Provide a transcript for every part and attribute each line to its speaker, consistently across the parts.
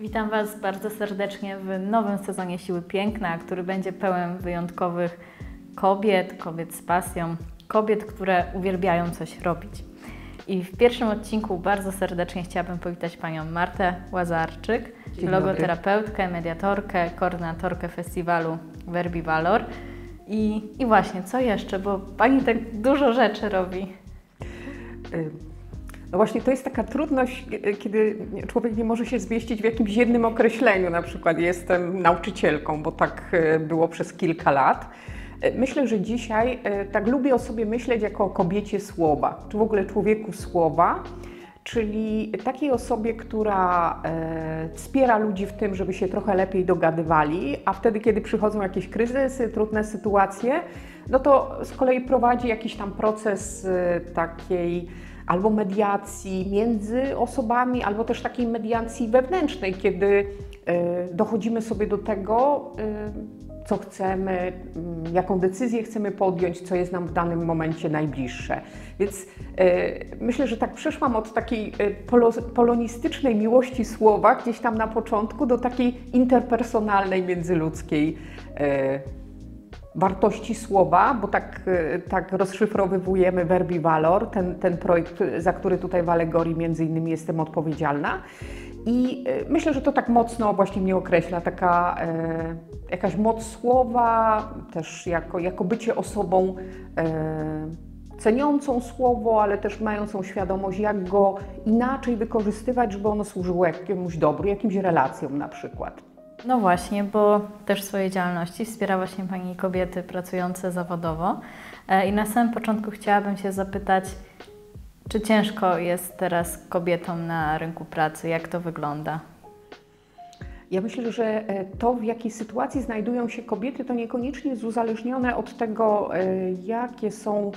Speaker 1: Witam Was bardzo serdecznie w nowym sezonie Siły Piękna, który będzie pełen wyjątkowych kobiet, kobiet z pasją, kobiet, które uwielbiają coś robić. I w pierwszym odcinku bardzo serdecznie chciałabym powitać Panią Martę Łazarczyk, logoterapeutkę, mediatorkę, koordynatorkę festiwalu Verbi Valor. I, I właśnie, co jeszcze, bo Pani tak dużo rzeczy robi.
Speaker 2: Y, No właśnie to jest taka trudność, y, kiedy człowiek nie może się zmieścić w jakimś jednym określeniu. Na przykład jestem nauczycielką, bo tak y, było przez kilka lat. Myślę, że dzisiaj tak lubię o sobie myśleć jako o kobiecie słowa, czy w ogóle człowieku słowa, czyli takiej osobie, która e, wspiera ludzi w tym, żeby się trochę lepiej dogadywali, a wtedy, kiedy przychodzą jakieś kryzysy, trudne sytuacje, no to z kolei prowadzi jakiś tam proces e, takiej albo mediacji między osobami, albo też takiej mediacji wewnętrznej, kiedy e, dochodzimy sobie do tego, e, co chcemy, mm, jaką decyzję chcemy podjąć, co jest nam w danym momencie najbliższe. Więc e, myślę, że tak przeszłam od takiej polo, polonistycznej miłości słowa gdzieś tam na początku do takiej interpersonalnej, międzyludzkiej wartości słowa, bo tak, e, tak rozszyfrowywujemy Verbi Valor, ten, ten projekt, za który tutaj w alegorii między innymi jestem odpowiedzialna. I e, myślę, że to tak mocno właśnie mnie określa, taka e, jakaś moc słowa, też jako, jako bycie osobą e, ceniącą słowo, ale też mającą świadomość, jak go inaczej wykorzystywać, żeby ono służyło jakiemuś dobru, jakimś relacjom na przykład.
Speaker 1: No właśnie, bo też w swojej działalności wspiera właśnie Pani kobiety pracujące zawodowo. E, I na samym początku chciałabym się zapytać, czy ciężko jest teraz kobietom na rynku pracy? Jak to wygląda?
Speaker 2: Ja myślę, że e, to, w jakiej sytuacji znajdują się kobiety, to niekoniecznie jest uzależnione od tego, e, jakie są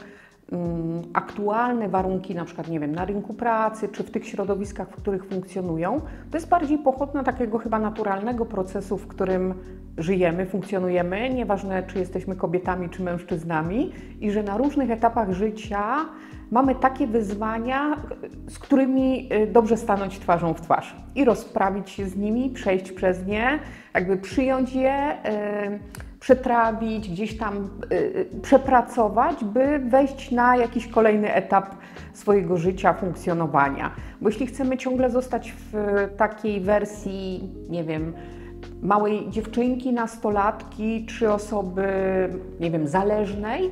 Speaker 2: aktualne warunki, na przykład, nie wiem, na rynku pracy, czy w tych środowiskach, w których funkcjonują. To jest bardziej pochodne takiego chyba naturalnego procesu, w którym żyjemy, funkcjonujemy, nieważne czy jesteśmy kobietami, czy mężczyznami, i że na różnych etapach życia mamy takie wyzwania, z którymi y, dobrze stanąć twarzą w twarz i rozprawić się z nimi, przejść przez nie, jakby przyjąć je, y, przetrawić, gdzieś tam y, y, przepracować, by wejść na jakiś kolejny etap swojego życia, funkcjonowania. Bo jeśli chcemy ciągle zostać w takiej wersji, nie wiem, małej dziewczynki, nastolatki czy osoby, nie wiem, zależnej,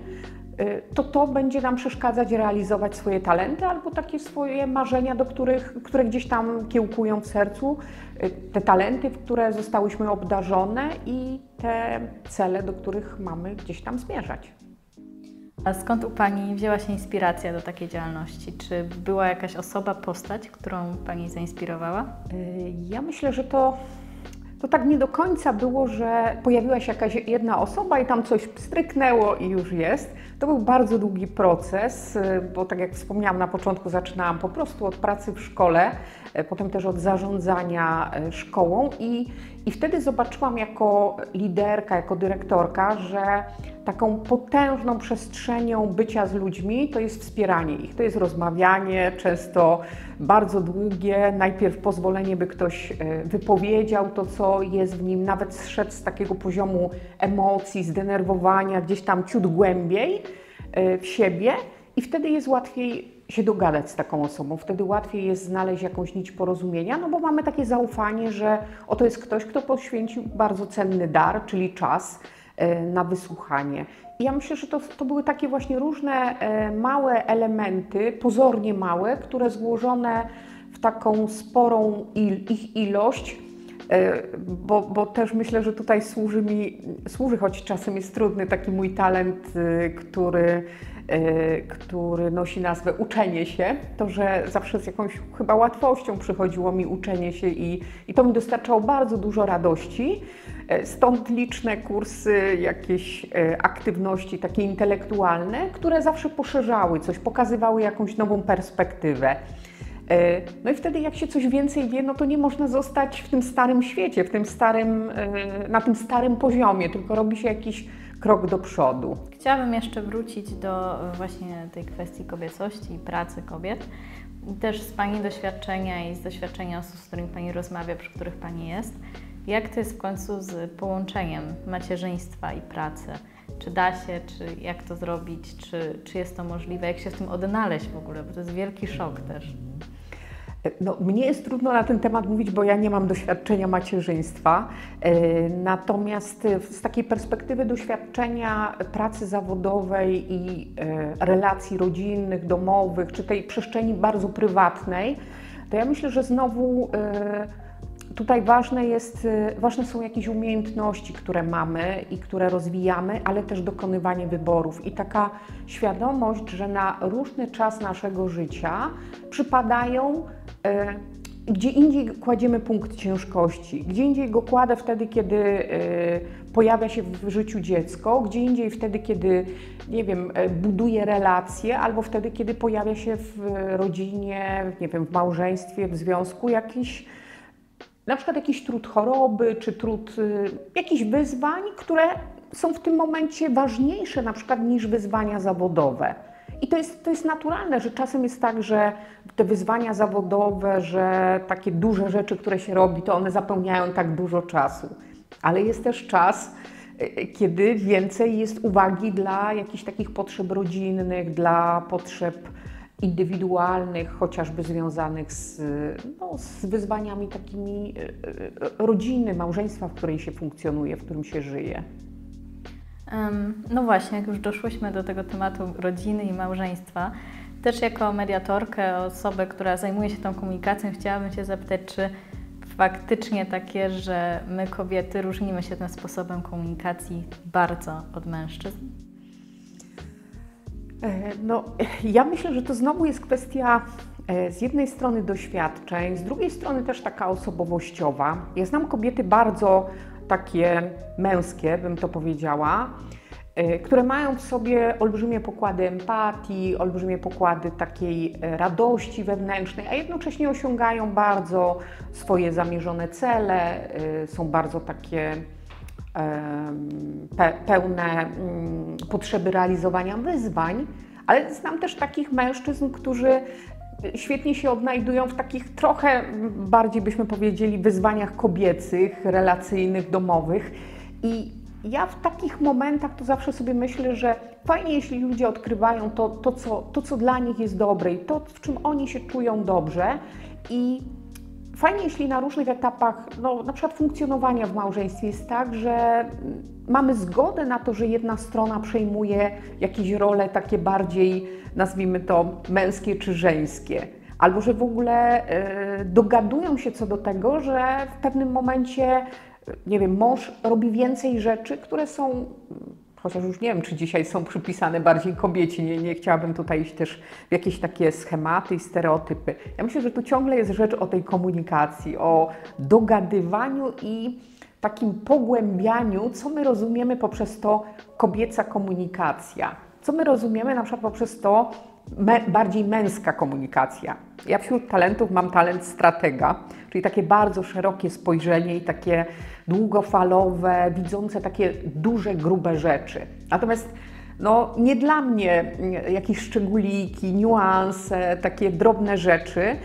Speaker 2: to to będzie nam przeszkadzać realizować swoje talenty albo takie swoje marzenia, do których, które gdzieś tam kiełkują w sercu, y, te talenty, w które zostałyśmy obdarzone i te cele, do których mamy gdzieś tam zmierzać.
Speaker 1: A skąd u Pani wzięła się inspiracja do takiej działalności? Czy była jakaś osoba, postać, którą Pani zainspirowała?
Speaker 2: Y, Ja myślę, że to, to tak nie do końca było, że pojawiła się jakaś jedna osoba i tam coś stryknęło i już jest. To był bardzo długi proces, y, bo tak jak wspomniałam na początku, zaczynałam po prostu od pracy w szkole, potem też od zarządzania y, szkołą i, i wtedy zobaczyłam jako liderka, jako dyrektorka, że taką potężną przestrzenią bycia z ludźmi to jest wspieranie ich, to jest rozmawianie, często bardzo długie, najpierw pozwolenie, by ktoś e, wypowiedział to, co jest w nim, nawet zszedł z takiego poziomu emocji, zdenerwowania, gdzieś tam ciut głębiej e, w siebie i wtedy jest łatwiej się dogadać z taką osobą, wtedy łatwiej jest znaleźć jakąś nić porozumienia, no bo mamy takie zaufanie, że oto jest ktoś, kto poświęcił bardzo cenny dar, czyli czas, e, na wysłuchanie. I ja myślę, że to, to były takie właśnie różne e, małe elementy, pozornie małe, które złożone w taką sporą il, ich ilość, e, bo, bo też myślę, że tutaj służy mi, służy, choć czasem jest trudny taki mój talent, który, który nosi nazwę uczenie się, to że zawsze z jakąś chyba łatwością przychodziło mi uczenie się i, i to mi dostarczało bardzo dużo radości. E, Stąd liczne kursy, jakieś e, aktywności takie intelektualne, które zawsze poszerzały coś, pokazywały jakąś nową perspektywę. E, No i wtedy jak się coś więcej wie, no to nie można zostać w tym starym świecie, w tym starym, na tym starym poziomie, tylko robi się jakiś krok do przodu.
Speaker 1: Chciałabym jeszcze wrócić do e, właśnie tej kwestii kobiecości i pracy kobiet, też z Pani doświadczenia i z doświadczenia osób, z którymi Pani rozmawia, przy których Pani jest, jak to jest w końcu z połączeniem macierzyństwa i pracy? Czy da się, czy jak to zrobić, czy, czy jest to możliwe, jak się w tym odnaleźć w ogóle, bo to jest wielki szok też.
Speaker 2: No, mnie jest trudno na ten temat mówić, bo ja nie mam doświadczenia macierzyństwa. E, natomiast z takiej perspektywy doświadczenia pracy zawodowej i e, relacji rodzinnych, domowych, czy tej przestrzeni bardzo prywatnej, to ja myślę, że znowu e, tutaj ważne, jest, ważne są jakieś umiejętności, które mamy i które rozwijamy, ale też dokonywanie wyborów i taka świadomość, że na różny czas naszego życia przypadają E, gdzie indziej kładziemy punkt ciężkości, gdzie indziej go kładę wtedy, kiedy e, pojawia się w życiu dziecko, gdzie indziej wtedy, kiedy, nie wiem, e, buduje relacje, albo wtedy, kiedy pojawia się w rodzinie, nie wiem, w małżeństwie, w związku jakiś, na przykład jakiś trud choroby, czy trud jakichś wyzwań, które są w tym momencie ważniejsze na przykład niż wyzwania zawodowe. I to jest, to jest naturalne, że czasem jest tak, że te wyzwania zawodowe, że takie duże rzeczy, które się robi, to one zapełniają tak dużo czasu. Ale jest też czas, e, kiedy więcej jest uwagi dla jakichś takich potrzeb rodzinnych, dla potrzeb indywidualnych, chociażby związanych z, no, z wyzwaniami takimi e, e, rodziny, małżeństwa, w której się funkcjonuje, w którym się żyje.
Speaker 1: No właśnie, jak już doszłyśmy do tego tematu rodziny i małżeństwa, też jako mediatorkę, osobę, która zajmuje się tą komunikacją, chciałabym Cię zapytać, czy faktycznie tak jest, że my kobiety różnimy się tym sposobem komunikacji bardzo od mężczyzn?
Speaker 2: E, no, ja myślę, że to znowu jest kwestia e, z jednej strony doświadczeń, z drugiej strony też taka osobowościowa. Ja znam kobiety bardzo takie męskie, bym to powiedziała, e, które mają w sobie olbrzymie pokłady empatii, olbrzymie pokłady takiej e, radości wewnętrznej, a jednocześnie osiągają bardzo swoje zamierzone cele, e, są bardzo takie pełne mm, potrzeby realizowania wyzwań, ale znam też takich mężczyzn, którzy świetnie się odnajdują w takich trochę bardziej byśmy powiedzieli wyzwaniach kobiecych, relacyjnych, domowych. I ja w takich momentach to zawsze sobie myślę, że fajnie, jeśli ludzie odkrywają to, to, co, to co dla nich jest dobre i to, w czym oni się czują dobrze. I fajnie, jeśli na różnych etapach, no, na przykład funkcjonowania w małżeństwie jest tak, że mamy zgodę na to, że jedna strona przejmuje jakieś role takie bardziej, nazwijmy to, męskie czy żeńskie. Albo że w ogóle y, dogadują się co do tego, że w pewnym momencie, nie wiem, mąż robi więcej rzeczy, które są chociaż już nie wiem, czy dzisiaj są przypisane bardziej kobiecie, nie, nie chciałabym tutaj iść też w jakieś takie schematy i stereotypy. Ja myślę, że tu ciągle jest rzecz o tej komunikacji, o dogadywaniu i takim pogłębianiu, co my rozumiemy poprzez to kobieca komunikacja. Co my rozumiemy na przykład poprzez to me, bardziej męska komunikacja. Ja wśród talentów mam talent stratega, czyli takie bardzo szerokie spojrzenie i takie długofalowe, widzące takie duże, grube rzeczy. Natomiast no, nie dla mnie jakieś szczególiki, niuanse, takie drobne rzeczy.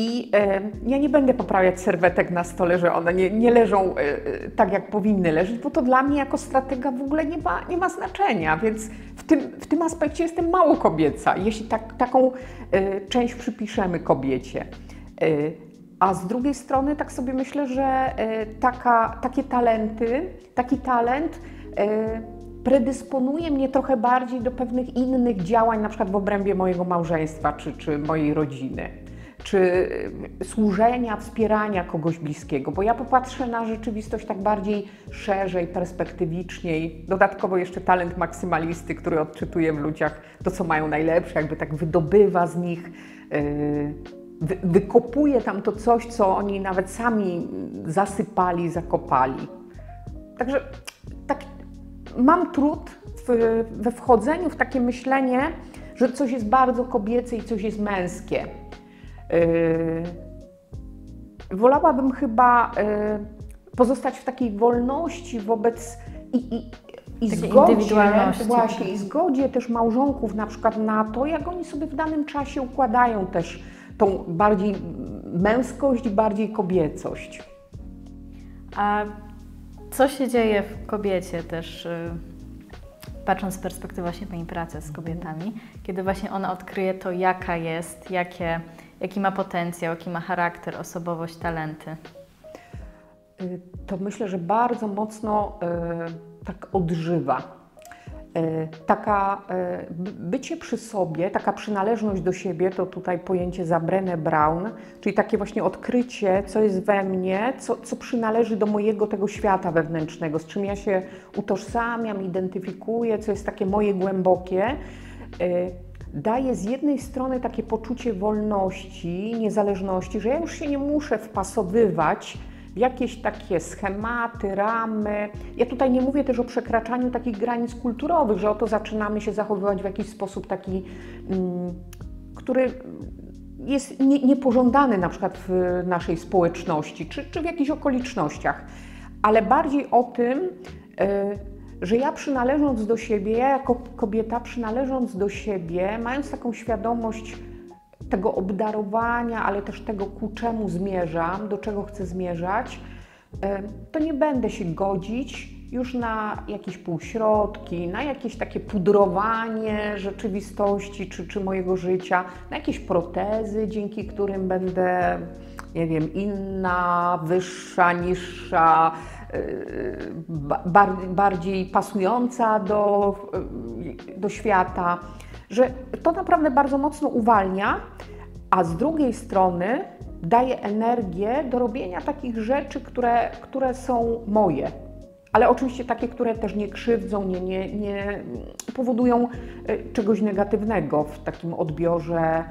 Speaker 2: I e, ja nie będę poprawiać serwetek na stole, że one nie, nie leżą e, e, tak, jak powinny leżeć, bo to dla mnie jako stratega w ogóle nie ma, nie ma znaczenia. Więc w tym, w tym aspekcie jestem mało kobieca, jeśli tak, taką część przypiszemy kobiecie. A z drugiej strony tak sobie myślę, że taka, takie talenty, taki talent predysponuje mnie trochę bardziej do pewnych innych działań, na przykład w obrębie mojego małżeństwa czy, czy mojej rodziny czy y, służenia, wspierania kogoś bliskiego, bo ja popatrzę na rzeczywistość tak bardziej szerzej, perspektywiczniej. Dodatkowo jeszcze talent maksymalisty, który odczytuje w ludziach to, co mają najlepsze, jakby tak wydobywa z nich, y, wykopuje tam to coś, co oni nawet sami zasypali, zakopali. Także tak, mam trud w, we wchodzeniu w takie myślenie, że coś jest bardzo kobiece i coś jest męskie. Yy, wolałabym chyba yy, pozostać w takiej wolności wobec i, i, i zgodzie, właśnie, i zgodzie też małżonków na przykład na to, jak oni sobie w danym czasie układają też tą bardziej męskość, bardziej kobiecość.
Speaker 1: A co się dzieje w kobiecie też, y, patrząc z perspektywy właśnie Pani pracy z kobietami, kiedy właśnie ona odkryje to, jaka jest, jakie, jaki ma potencjał, jaki ma charakter, osobowość, talenty?
Speaker 2: Y, to myślę, że bardzo mocno y, tak odżywa. Y, taka bycie przy sobie, taka przynależność do siebie, to tutaj pojęcie za Brené Brown, czyli takie właśnie odkrycie, co jest we mnie, co, co przynależy do mojego tego świata wewnętrznego, z czym ja się utożsamiam, identyfikuję, co jest takie moje głębokie daje z jednej strony takie poczucie wolności, niezależności, że ja już się nie muszę wpasowywać jakieś takie schematy, ramy. Ja tutaj nie mówię też o przekraczaniu takich granic kulturowych, że oto zaczynamy się zachowywać w jakiś sposób taki, mm, który jest nie, niepożądany na przykład w naszej społeczności czy, czy w jakichś okolicznościach, ale bardziej o tym, y, że ja przynależąc do siebie, ja jako kobieta przynależąc do siebie, mając taką świadomość, tego obdarowania, ale też tego, ku czemu zmierzam, do czego chcę zmierzać, to nie będę się godzić już na jakieś półśrodki, na jakieś takie pudrowanie rzeczywistości czy, czy mojego życia, na jakieś protezy, dzięki którym będę, nie wiem, inna, wyższa, niższa, bardziej pasująca do, do świata że to naprawdę bardzo mocno uwalnia, a z drugiej strony daje energię do robienia takich rzeczy, które, które są moje. Ale oczywiście takie, które też nie krzywdzą, nie, nie, nie powodują e, czegoś negatywnego w takim odbiorze, e,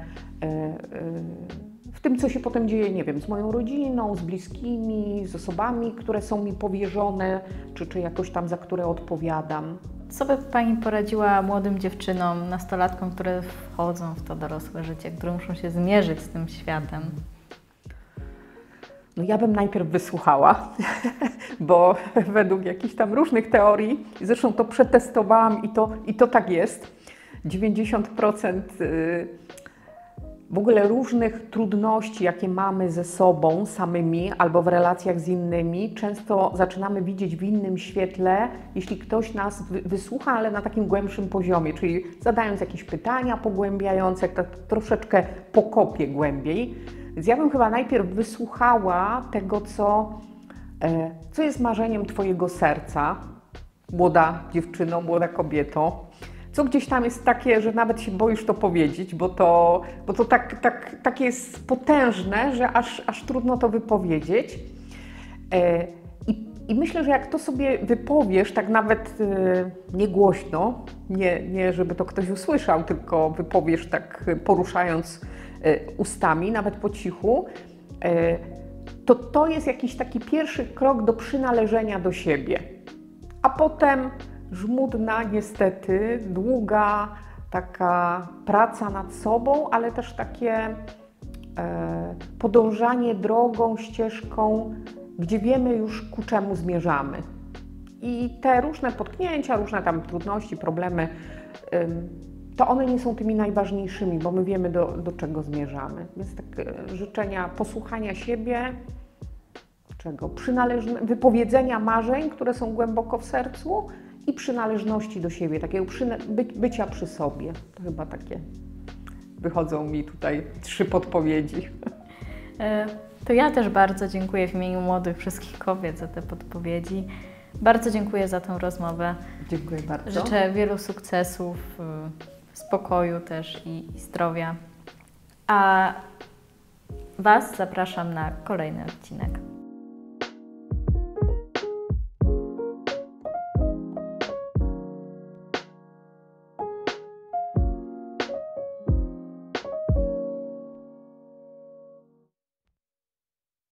Speaker 2: w tym, co się potem dzieje, nie wiem, z moją rodziną, z bliskimi, z osobami, które są mi powierzone, czy, czy jakoś tam, za które odpowiadam.
Speaker 1: Co by Pani poradziła młodym dziewczynom, nastolatkom, które wchodzą w to dorosłe życie, które muszą się zmierzyć z tym światem?
Speaker 2: No ja bym najpierw wysłuchała, bo według jakichś tam różnych teorii, zresztą to przetestowałam i to, i to tak jest, 90% w ogóle różnych trudności, jakie mamy ze sobą samymi albo w relacjach z innymi, często zaczynamy widzieć w innym świetle, jeśli ktoś nas wysłucha, ale na takim głębszym poziomie, czyli zadając jakieś pytania pogłębiające, tak troszeczkę pokopie głębiej. Więc ja bym chyba najpierw wysłuchała tego, co, e, co jest marzeniem Twojego serca, młoda dziewczyno, młoda kobieto co gdzieś tam jest takie, że nawet się boisz to powiedzieć, bo to, bo to tak, tak, tak jest potężne, że aż, aż trudno to wypowiedzieć. E, I, I myślę, że jak to sobie wypowiesz, tak nawet e, niegłośno, nie, nie żeby to ktoś usłyszał, tylko wypowiesz tak poruszając e, ustami, nawet po cichu, to to jest jakiś taki pierwszy krok do przynależenia do siebie. A potem żmudna, niestety, długa taka praca nad sobą, ale też takie e, podążanie drogą, ścieżką, gdzie wiemy już ku czemu zmierzamy. I te różne potknięcia, różne tam trudności, problemy, to one nie są tymi najważniejszymi, bo my wiemy do, do czego zmierzamy. Więc tak e, życzenia posłuchania siebie, czego? Przynależne, wypowiedzenia marzeń, które są głęboko w sercu, i przynależności do siebie, takiego by- bycia przy sobie. To chyba takie wychodzą mi tutaj trzy podpowiedzi.
Speaker 1: E, to ja też bardzo dziękuję w imieniu młodych wszystkich kobiet za te podpowiedzi. Bardzo dziękuję za tę rozmowę.
Speaker 2: Dziękuję bardzo.
Speaker 1: Życzę wielu sukcesów, y, spokoju też i, i zdrowia. A Was zapraszam na kolejny odcinek.